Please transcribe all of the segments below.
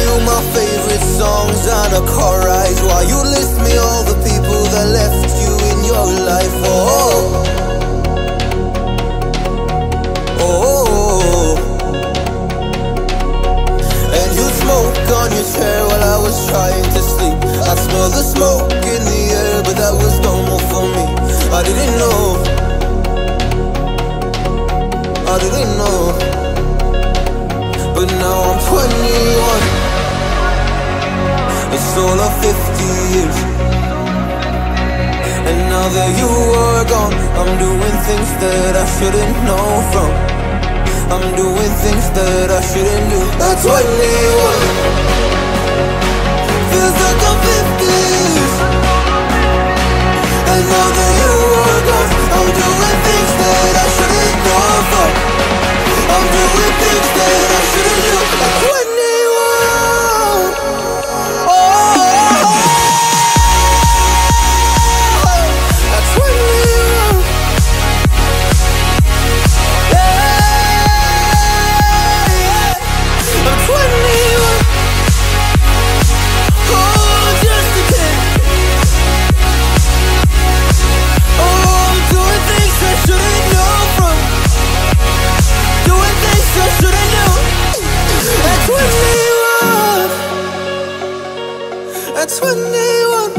you my favorite songs on a car ride while you list me all the people that left you in your life. Oh, oh, and you smoke on your chair while I was trying to sleep. I smell the smoke in the air, but that was normal for me. I didn't know. I didn't know. Soul of 50 years. And now that you are gone I'm doing things that I shouldn't know from. I'm doing things that I shouldn't do. At 21 Feels 21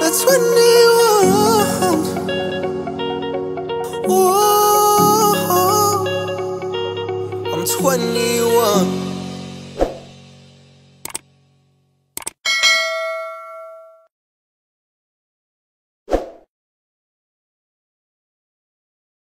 At 21 At 21 Whoa. I'm 21